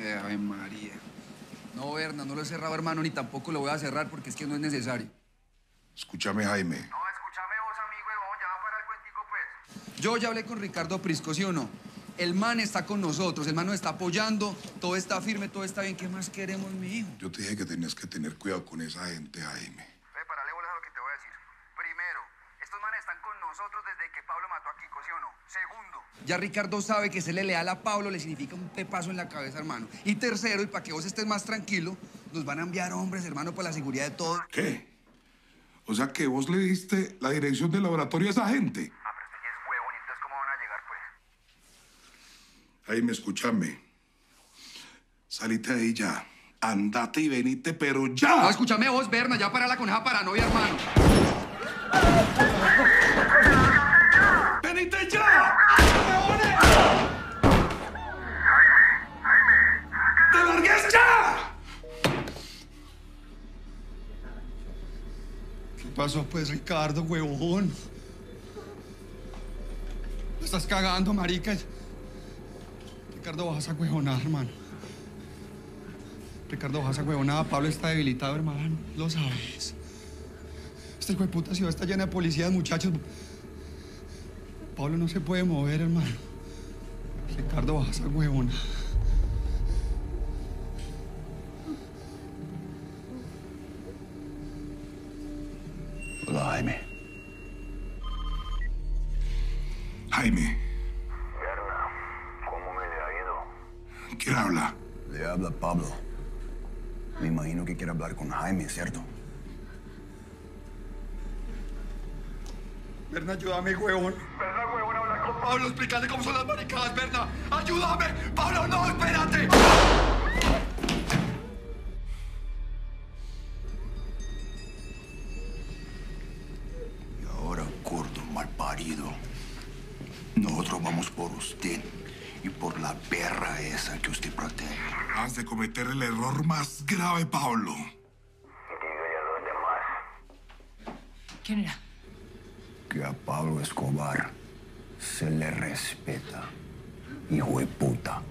Eh, Ave María. No, Berna, no lo he cerrado, hermano, ni tampoco lo voy a cerrar porque es que no es necesario. Escúchame, Jaime. No, escúchame vos, amigo, huevón, ya va para el cuentico, pues. Yo ya hablé con Ricardo Prisco, ¿sí o no? El man está con nosotros, el man nos está apoyando, todo está firme, todo está bien. ¿Qué más queremos, mi hijo? Yo te dije que tenías que tener cuidado con esa gente, Jaime. Ve, parale bolas a lo que te voy a decir. Primero, estos manes están con nosotros desde que Pablo mató a Kiko, ¿sí o no? Segundo, Ya Ricardo sabe que serle leal a Pablo le significa un pepazo en la cabeza, hermano. Y tercero, y para que vos estés más tranquilo, nos van a enviar hombres, hermano, para la seguridad de todos. ¿Qué? O sea que vos le diste la dirección del laboratorio a esa gente. ah, pero este ya es huevón, y entonces ¿cómo van a llegar, pues? Jaime, escúchame. Salite de ahí ya. Andate y venite, pero ya. No, escúchame vos, Berna, ya para la coneja paranoia, hermano. ¡Venite ya! ¡Te largues ya! ¿Qué pasó, pues, Ricardo, huevón? Me estás cagando, marica. Ricardo, bajas a huevonada, hermano. Ricardo, bajas a huevonada. Pablo está debilitado, hermano. Lo sabes. Esta hijo de puta ciudad está llena de policías, muchachos. Pablo no se puede mover, hermano. Ricardo, bajas a huevonada. Hola, Jaime. Jaime, Berna, ¿cómo me le ha ido? ¿quién habla? Le habla Pablo. Me imagino que quiere hablar con Jaime, ¿cierto? Berna, ayúdame, huevón. Berna, huevón, habla con Pablo, explícale cómo son las maricadas, Berna. ¡Ayúdame! ¡Pablo, no, espérate! Y ahora, gordo malparido, nosotros vamos por usted y por la perra esa que usted protege. Has de cometer el error más grave, Pablo. ¿Quién era? que a Pablo Escobar se le respeta, hijo de puta.